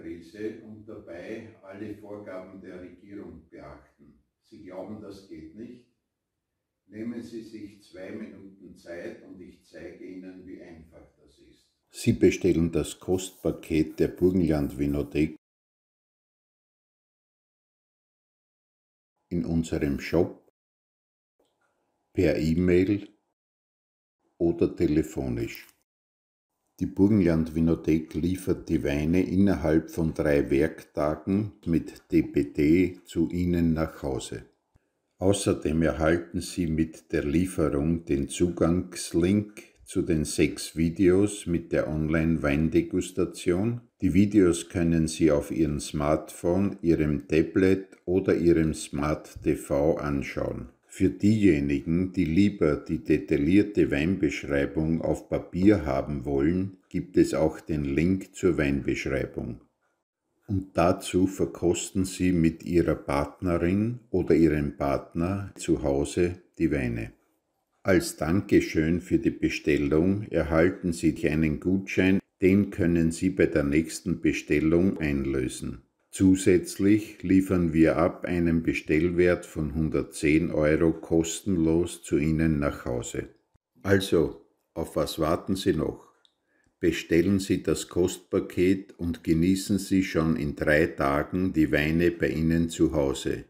Corona-Krise und dabei alle Vorgaben der Regierung beachten. Sie glauben, das geht nicht? Nehmen Sie sich zwei Minuten Zeit und ich zeige Ihnen, wie einfach das ist. Sie bestellen das Kostpaket der Burgenland Vinothek in unserem Shop per E-Mail oder telefonisch. Die Burgenland Vinothek liefert die Weine innerhalb von drei Werktagen mit DPD zu Ihnen nach Hause. Außerdem erhalten Sie mit der Lieferung den Zugangslink zu den sechs Videos mit der Online-Weindegustation. Die Videos können Sie auf Ihrem Smartphone, Ihrem Tablet oder Ihrem Smart TV anschauen. Für diejenigen, die lieber die detaillierte Weinbeschreibung auf Papier haben wollen, gibt es auch den Link zur Weinbeschreibung und dazu verkosten Sie mit Ihrer Partnerin oder Ihrem Partner zu Hause die Weine. Als Dankeschön für die Bestellung erhalten Sie einen Gutschein, den können Sie bei der nächsten Bestellung einlösen. Zusätzlich liefern wir ab einem Bestellwert von 110 Euro kostenlos zu Ihnen nach Hause. Also, auf was warten Sie noch? Bestellen Sie das Kostpaket und genießen Sie schon in drei Tagen die Weine bei Ihnen zu Hause.